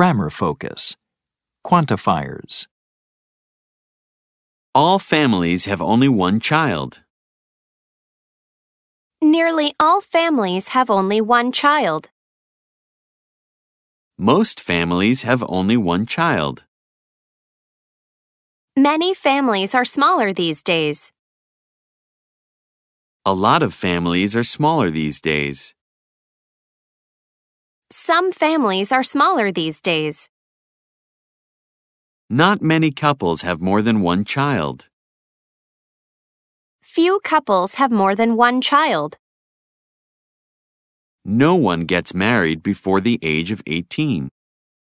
Grammar focus. Quantifiers. All families have only one child. Nearly all families have only one child. Most families have only one child. Many families are smaller these days. A lot of families are smaller these days. Some families are smaller these days. Not many couples have more than one child. Few couples have more than one child. No one gets married before the age of 18.